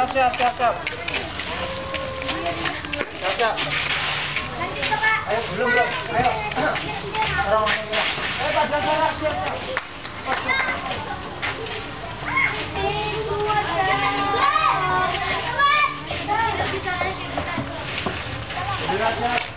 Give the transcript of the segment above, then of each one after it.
siap, siap, siap, siap. Siap, siap. Lanjut Pak. Ayo, belum, belum. Ayo. Orang. Ayo, Pak, siap, siap, siap, siap. Siap, siap.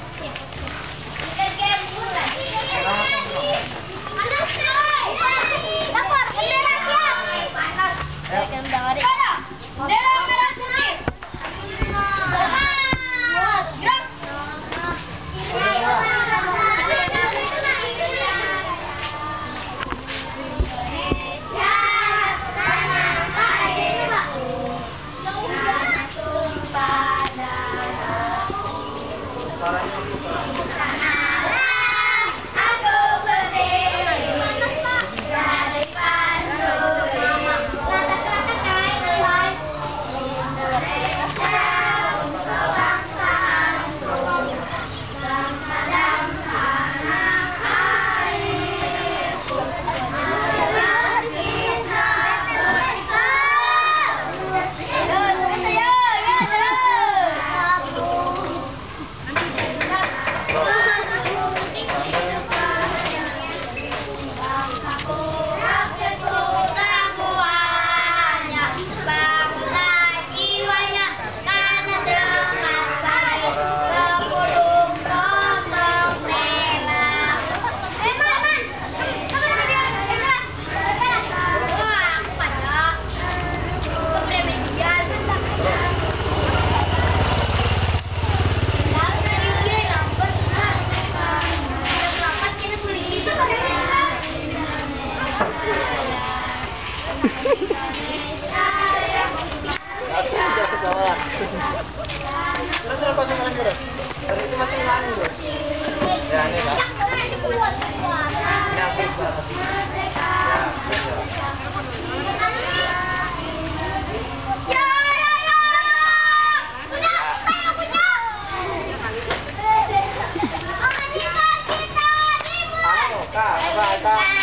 拜拜。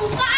Bye.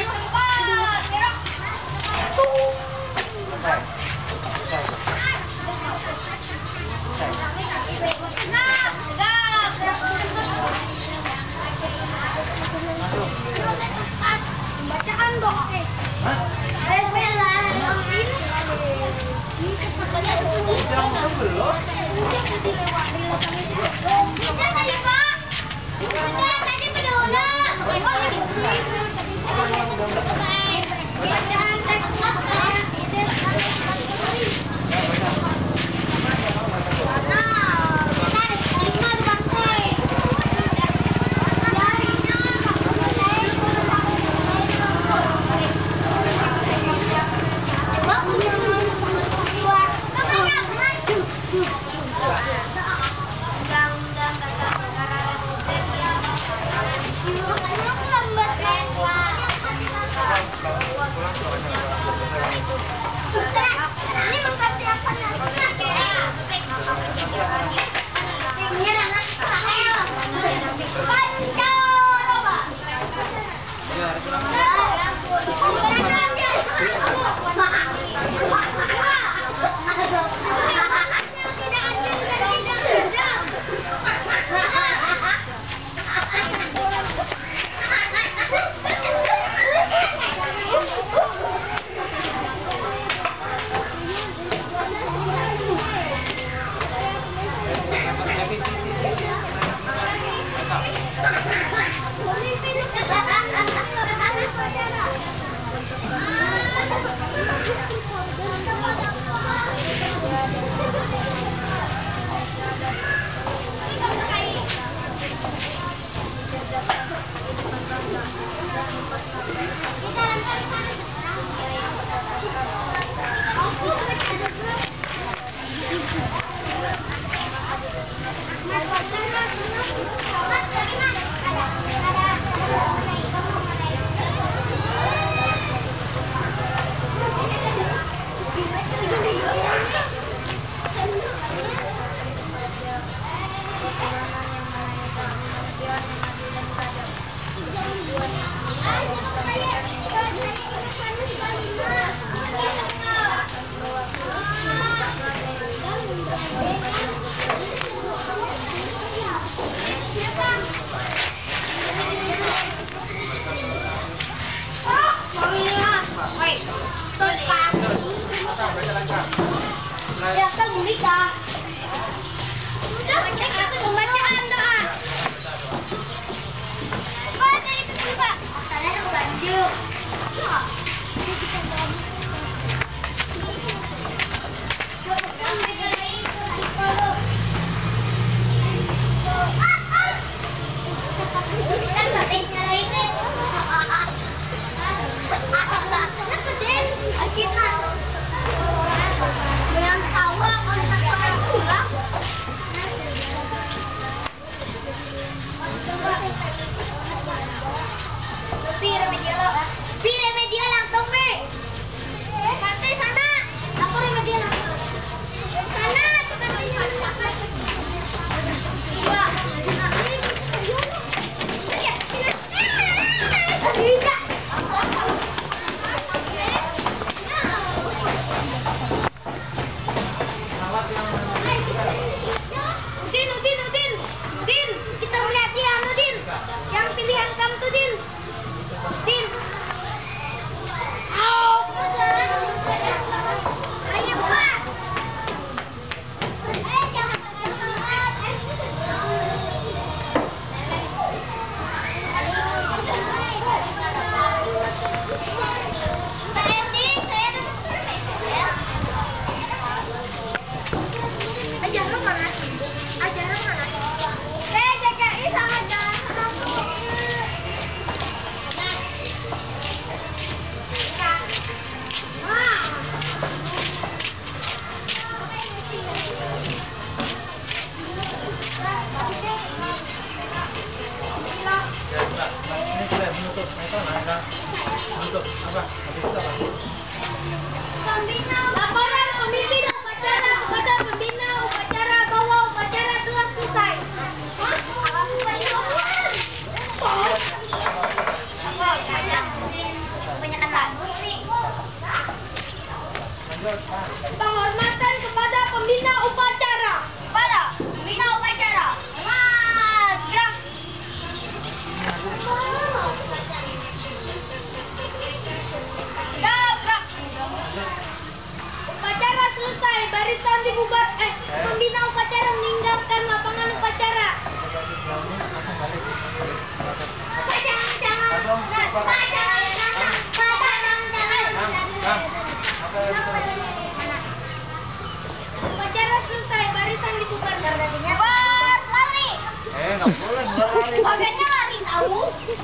Makanya lari tahu.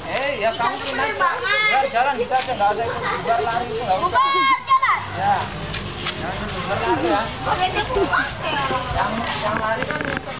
Eh, ya kamu Itu penerbangan. Ya, jalan kita aja nggak ada yang berlari itu nggak usah. Bubar jalan. Ya, jangan berlari ya. Makanya bubar. Yang yang lari kan